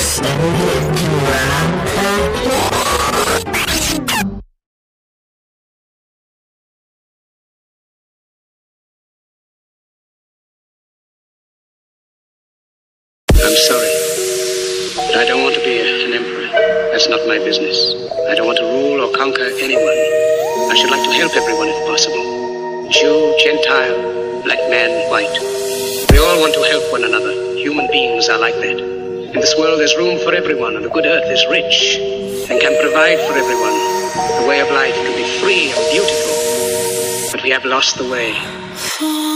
I'm sorry, but I don't want to be an emperor. That's not my business. I don't want to rule or conquer anyone. I should like to help everyone if possible. Jew, Gentile, black man, white. We all want to help one another. Human beings are like that. In this world, there's room for everyone, and the good earth is rich and can provide for everyone. The way of life can be free and beautiful, but we have lost the way.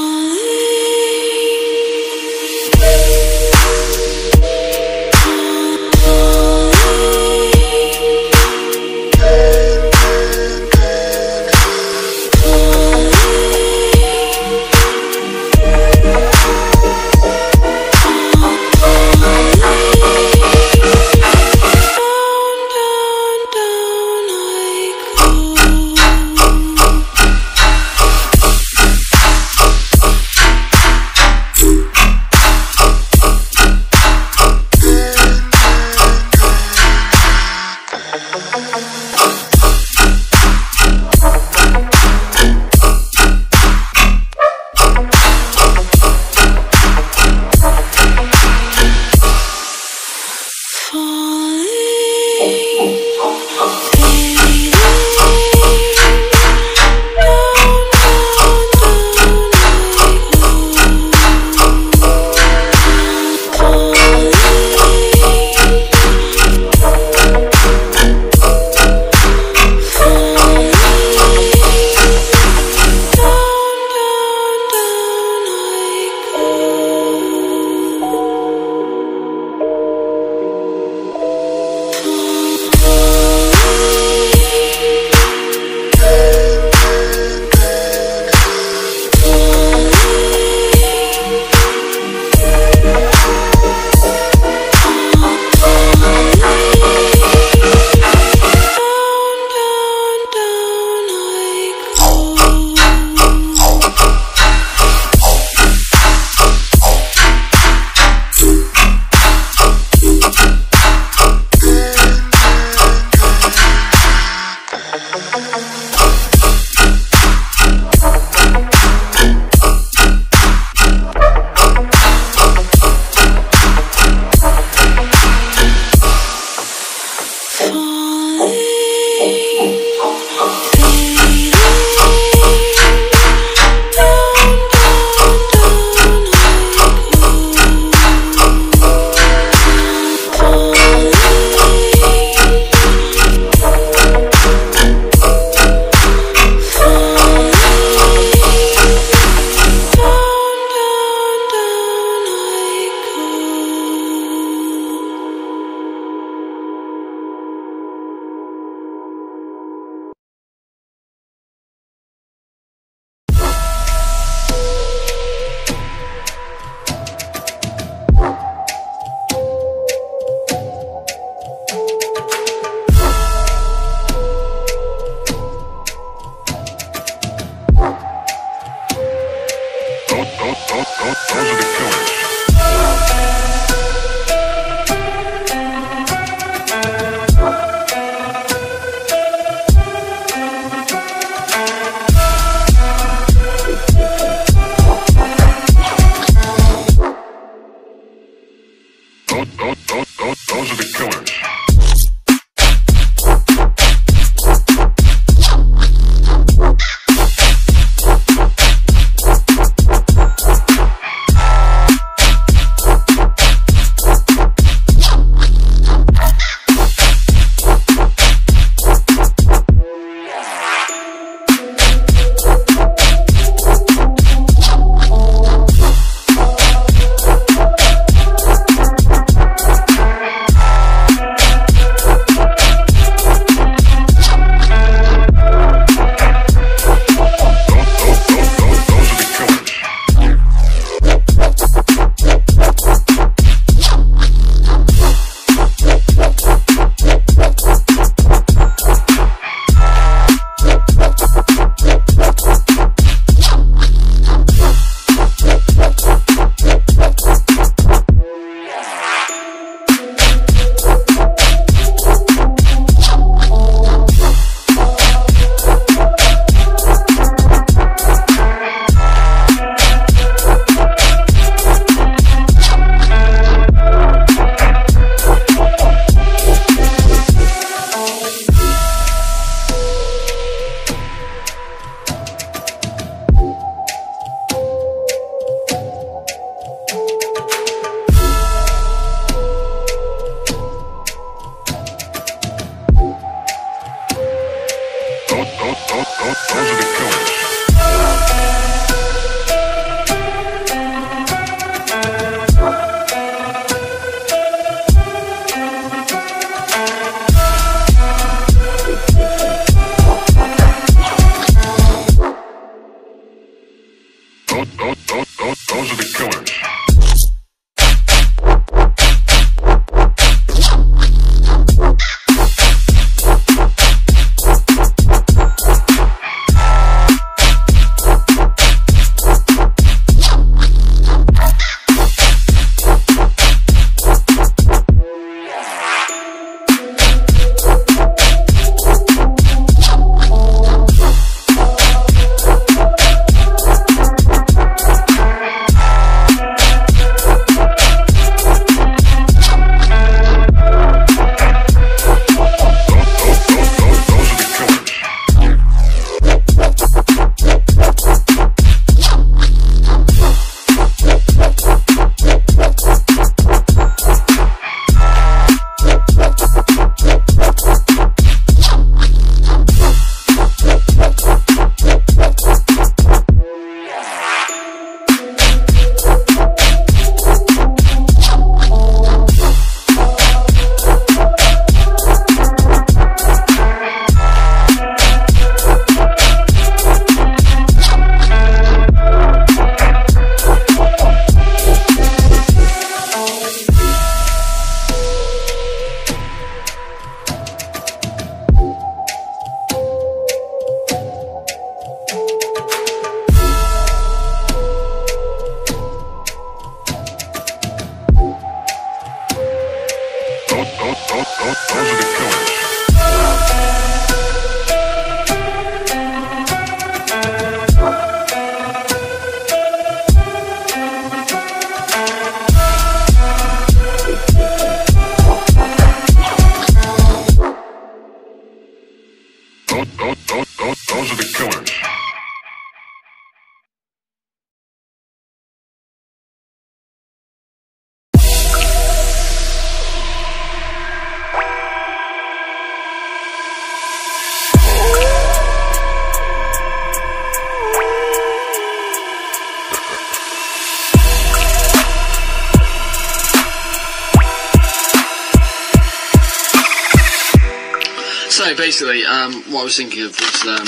Basically, um, what I was thinking of was, um,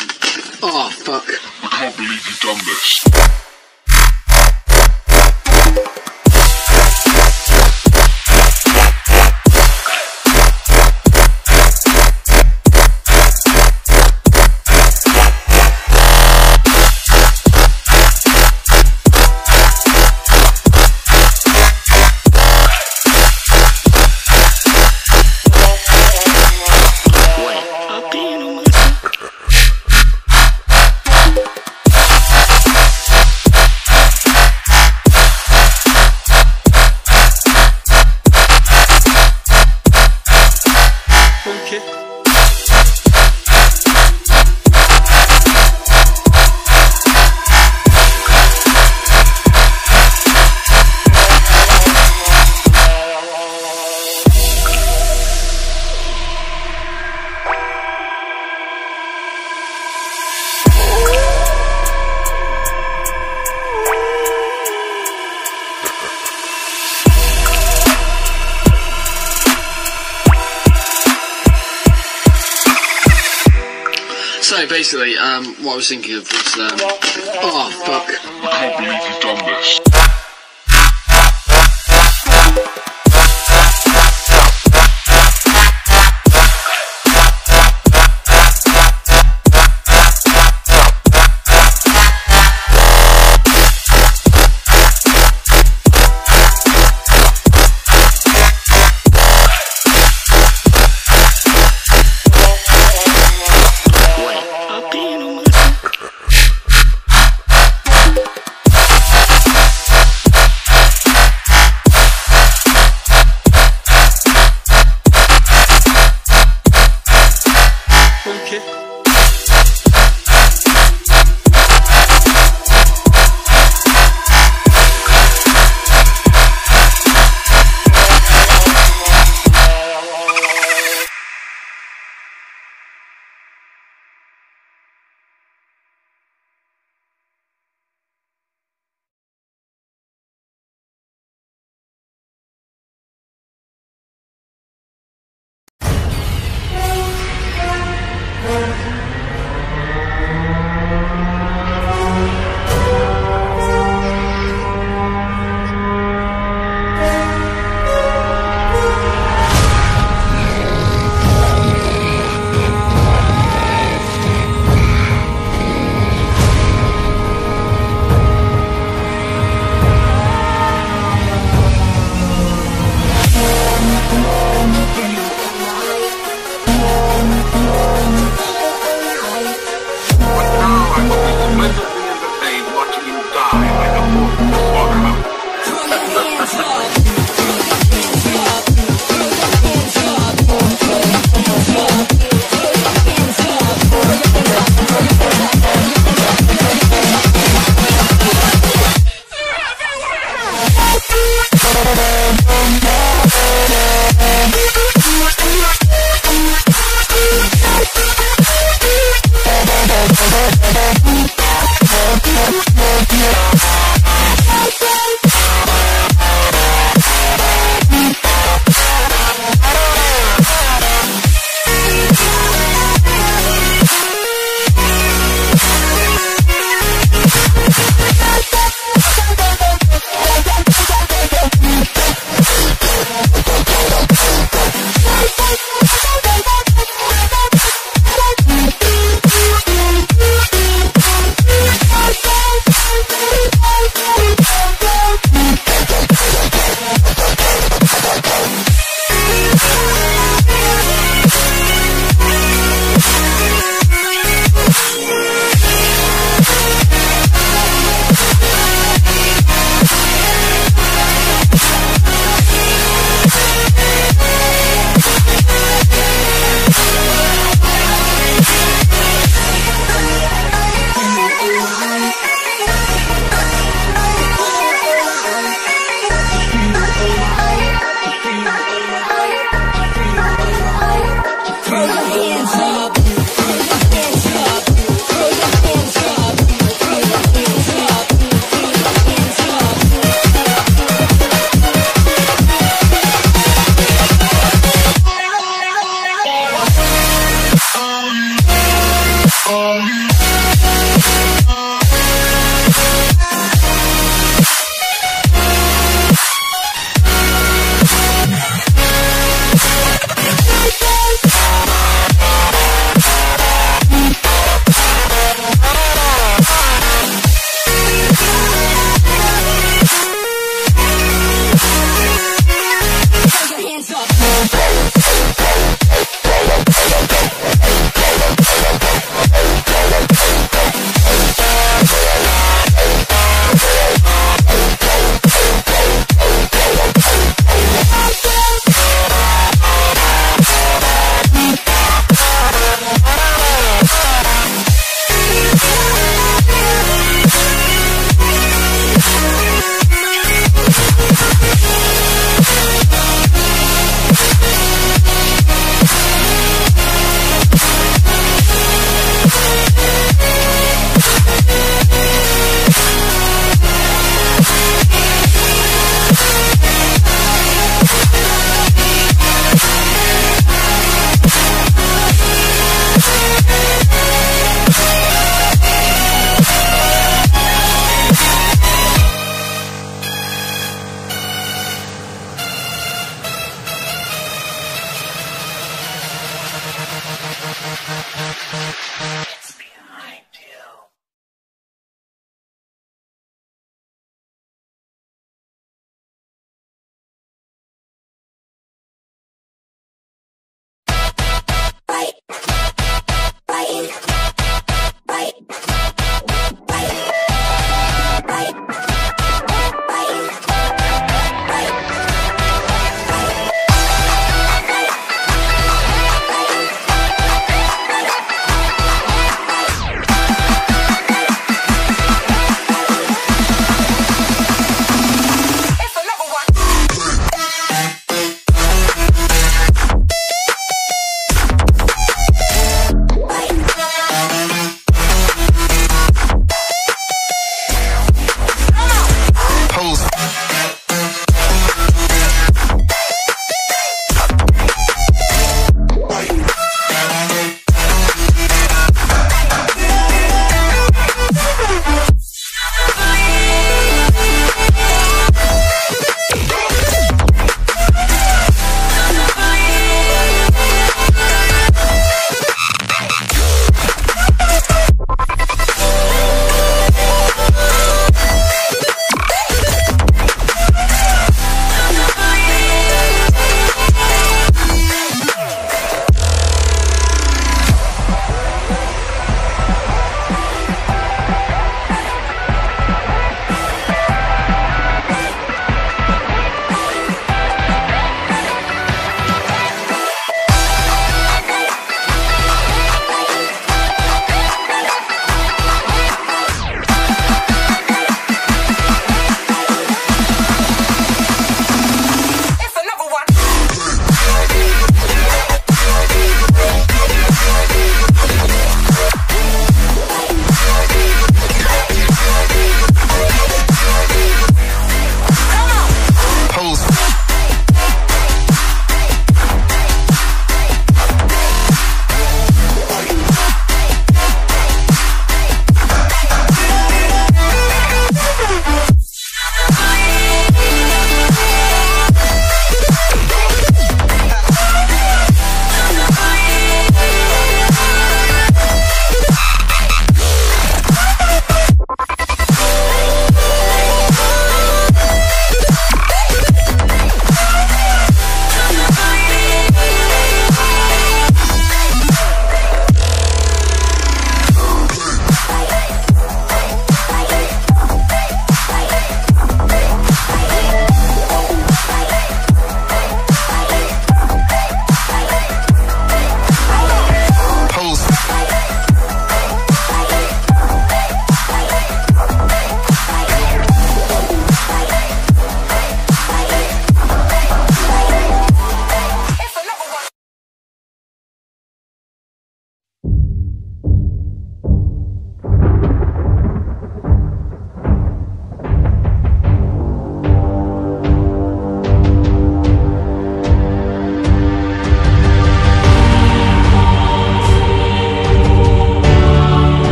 oh fuck. I can't believe you've done this. Was thinking of was, um, oh fuck.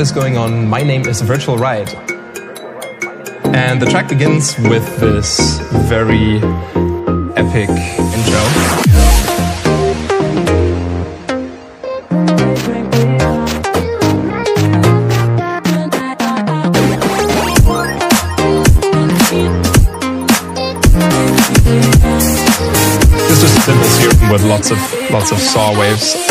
What is going on? My name is Virtual Riot. And the track begins with this very epic intro. With lots of lots of saw waves.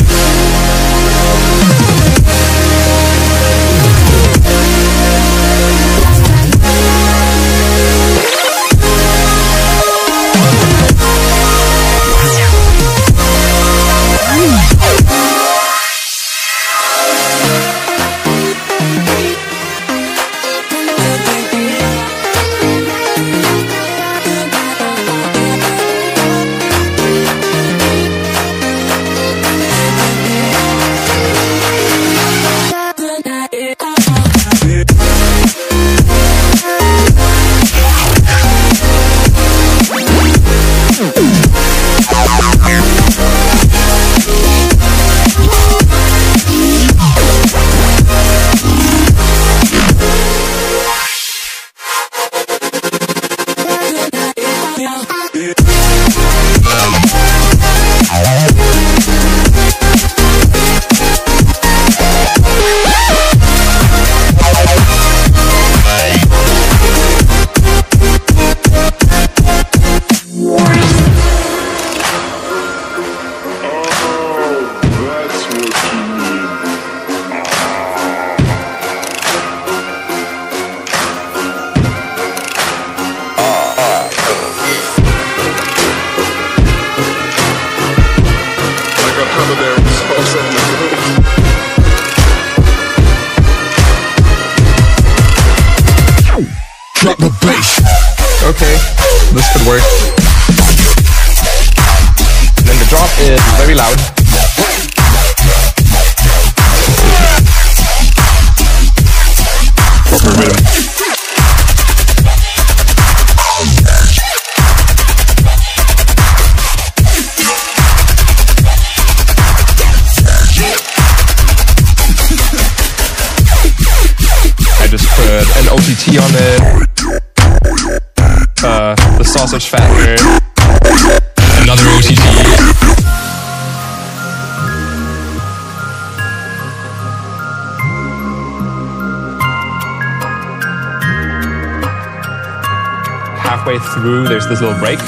Sausage fattener. Another OTT. Halfway through, there's this little break.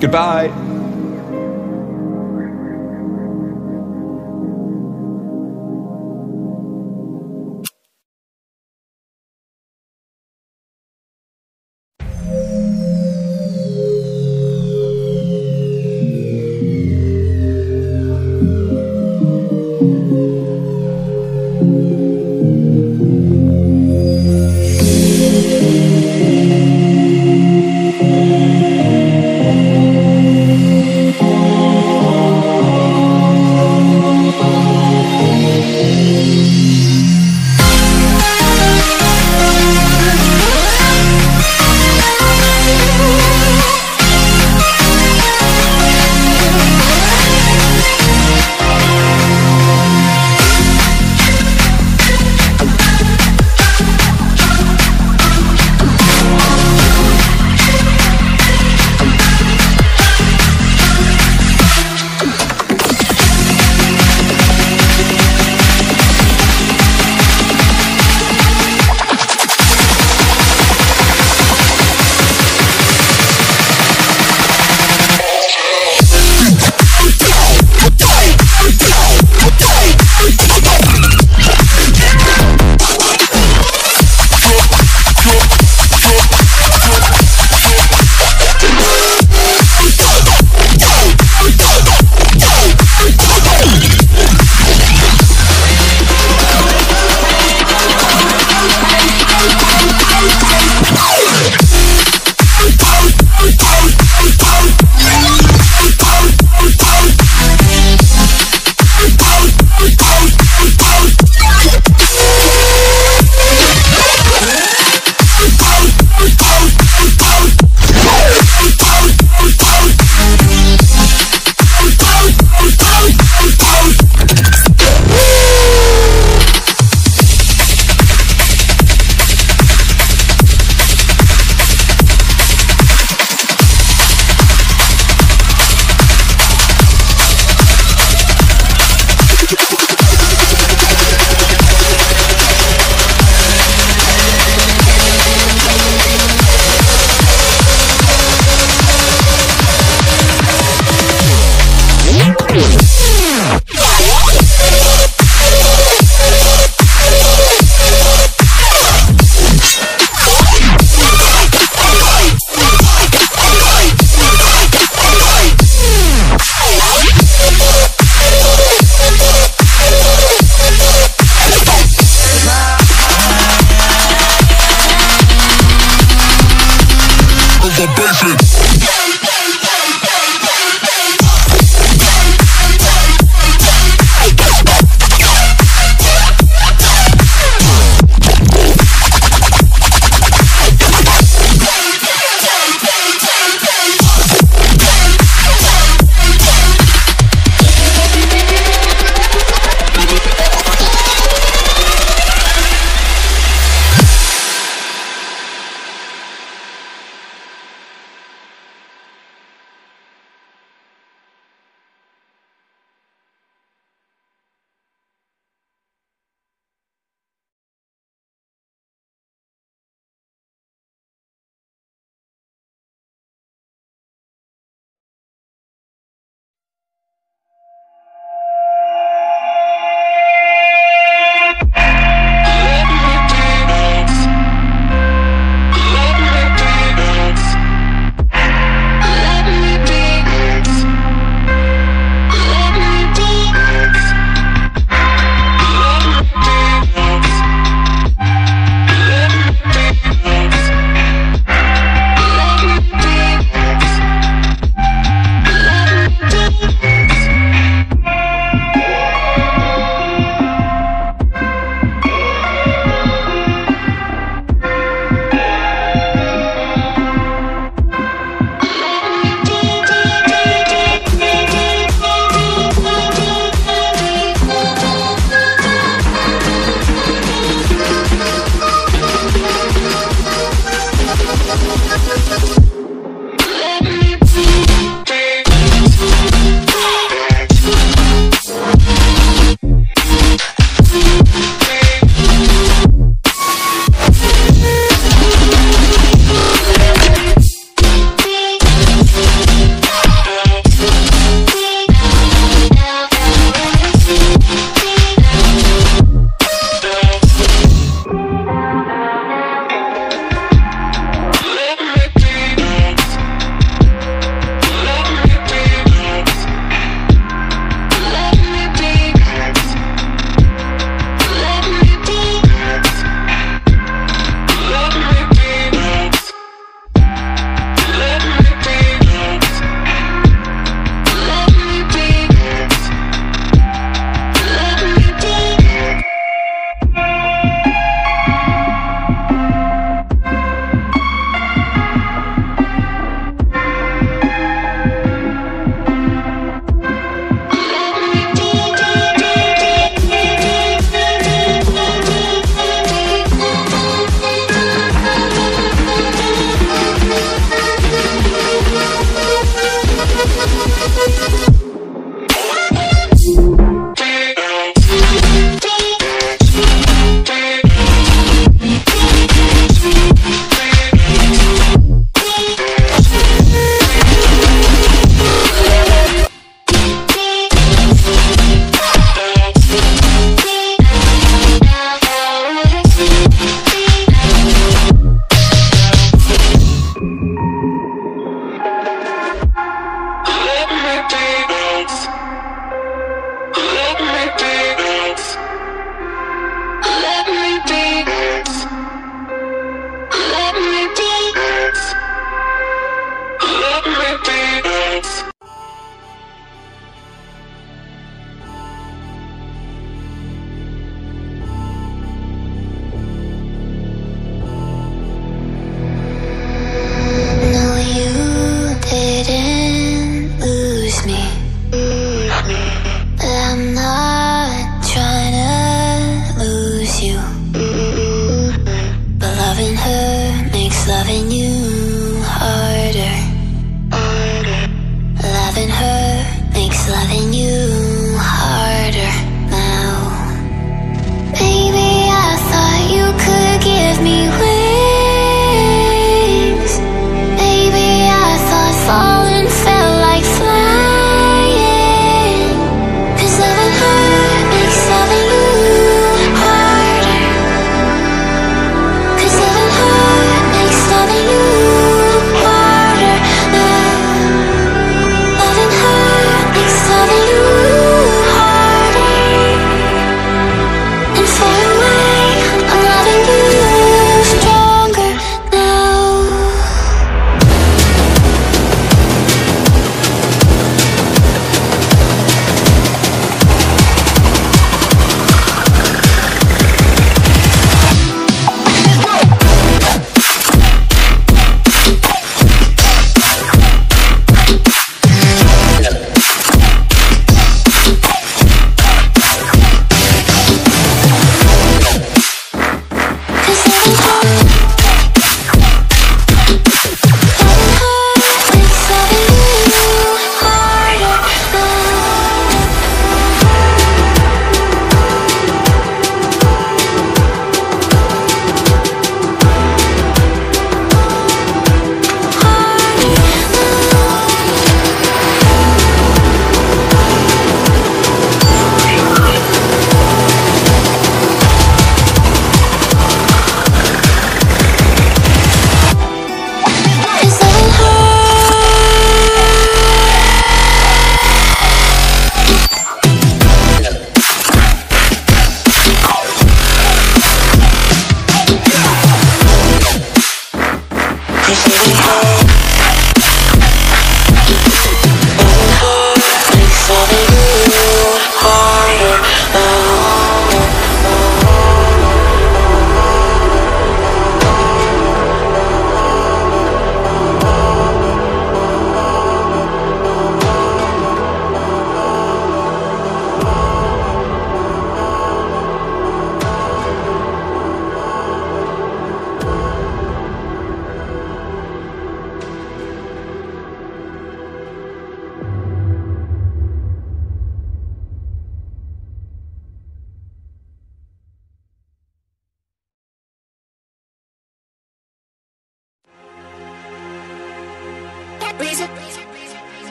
Goodbye.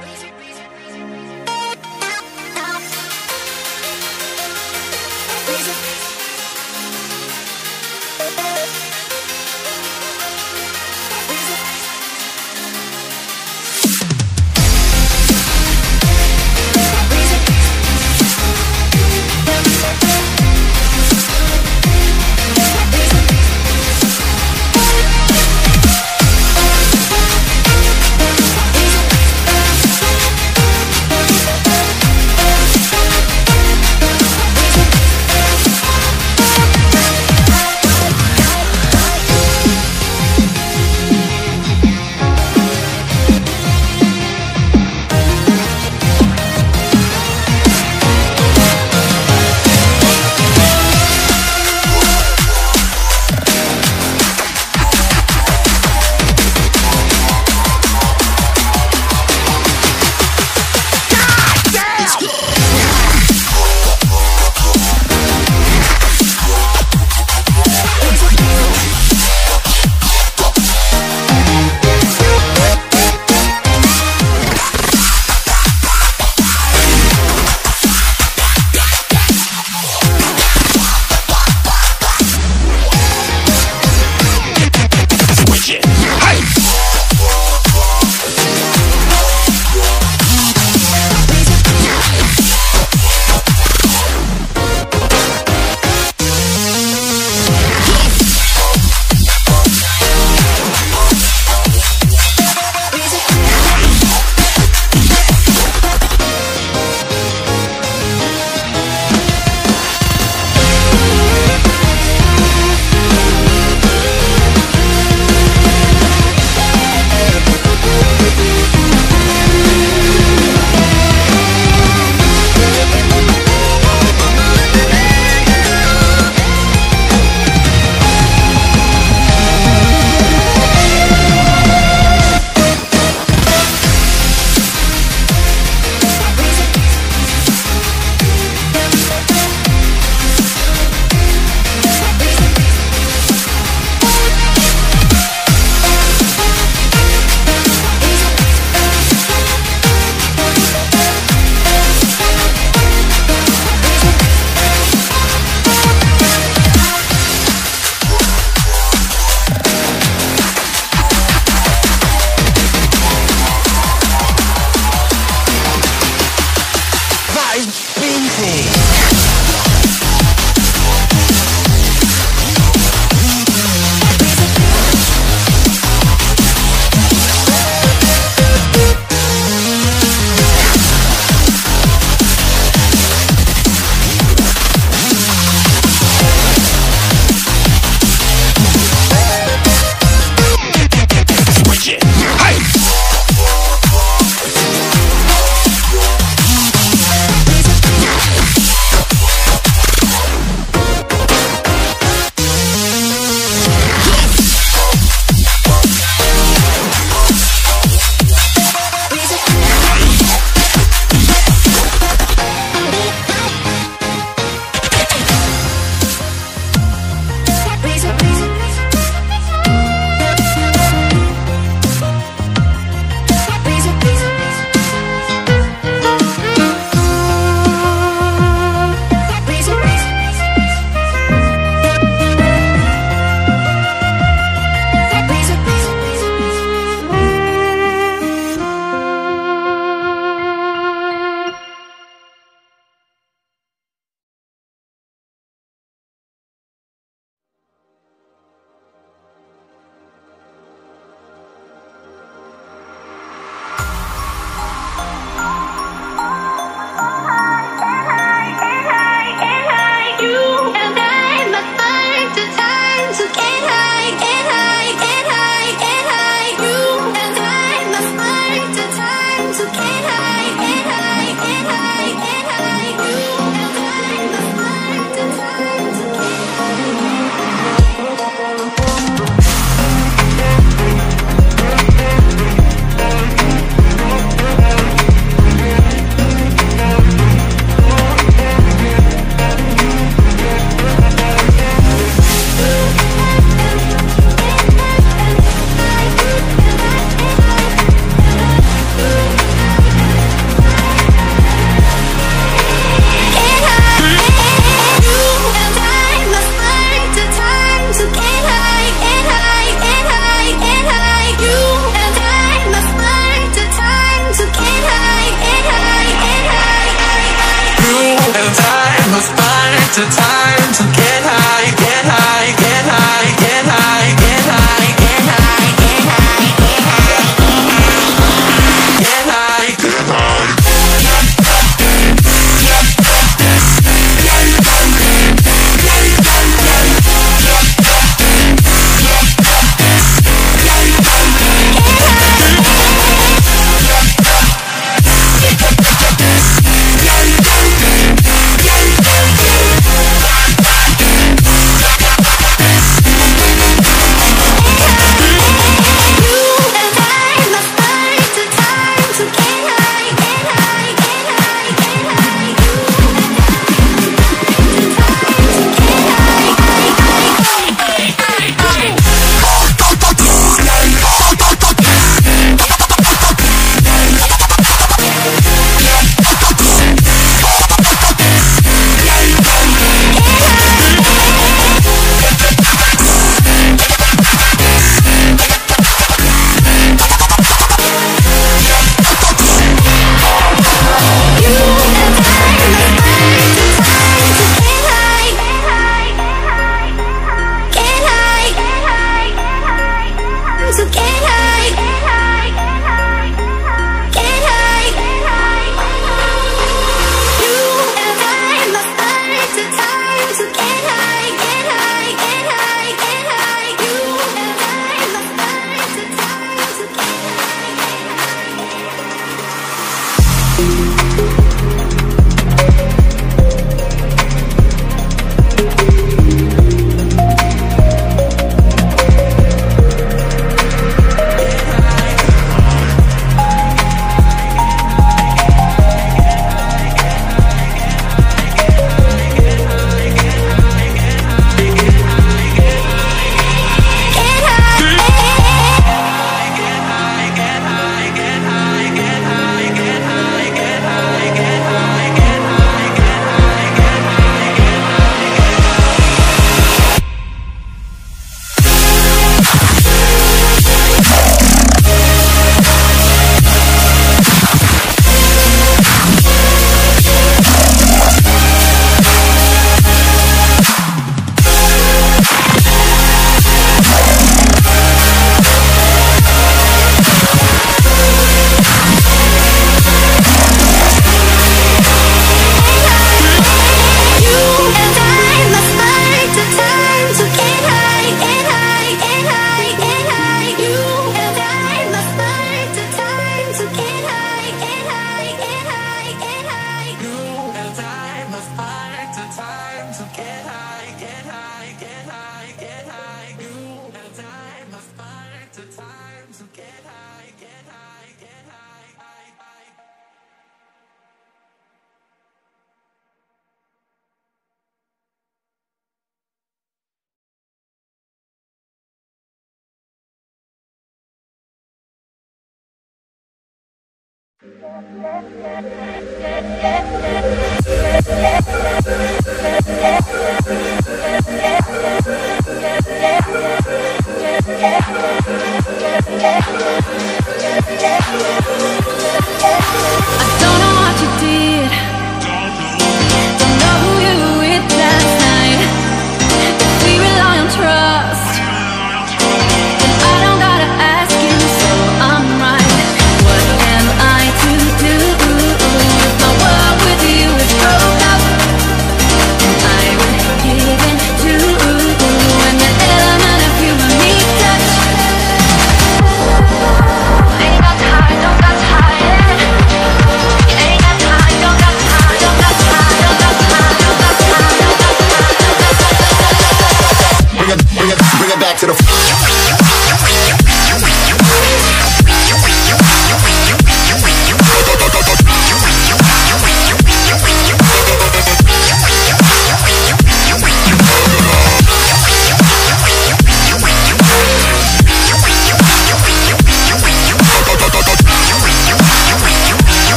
Music